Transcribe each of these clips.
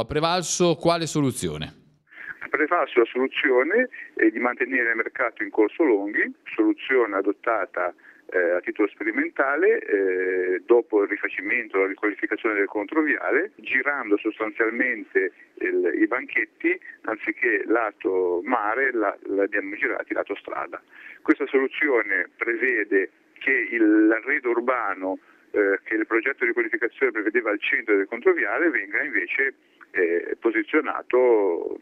Ha prevalso quale soluzione? Ha prevalso la soluzione eh, di mantenere il mercato in corso Longhi, soluzione adottata eh, a titolo sperimentale eh, dopo il rifacimento, la riqualificazione del controviale, girando sostanzialmente il, i banchetti anziché lato mare la, la girati lato strada. Questa soluzione prevede che l'arredo urbano eh, che il progetto di qualificazione prevedeva al centro del controviale venga invece eh, posizionato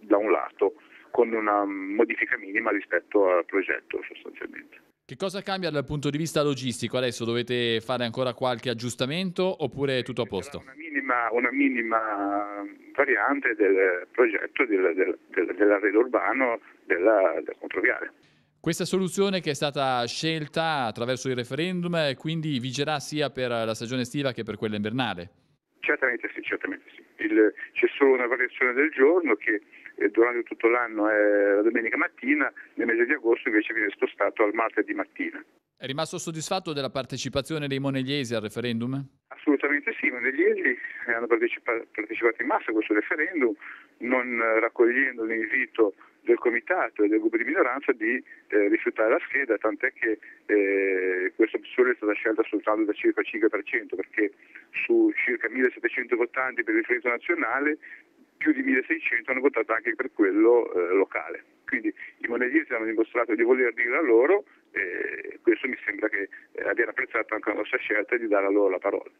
da un lato con una modifica minima rispetto al progetto sostanzialmente. Che cosa cambia dal punto di vista logistico? Adesso dovete fare ancora qualche aggiustamento oppure è tutto a posto? Una minima, una minima variante del progetto del, del, del, dell'arredo urbano della, del controviale. Questa soluzione che è stata scelta attraverso il referendum quindi vigerà sia per la stagione estiva che per quella invernale? Certamente sì, certamente sì. Il, c'è solo una variazione del giorno che eh, durante tutto l'anno è la domenica mattina, nel mese di agosto invece viene spostato al martedì mattina. È rimasto soddisfatto della partecipazione dei monegliesi al referendum? Assolutamente sì, i monegliesi hanno partecipato, partecipato in massa a questo referendum, non raccogliendo l'invito del comitato e del gruppo di minoranza di eh, rifiutare la scheda, tant'è che eh, questa opzione è stata scelta soltanto da circa il 5%, perché su circa 1700 votanti per il riferimento nazionale, più di 1600 hanno votato anche per quello eh, locale. Quindi i monetisti hanno dimostrato di voler dire a loro e questo mi sembra che eh, abbiano apprezzato anche la nostra scelta di dare a loro la parola.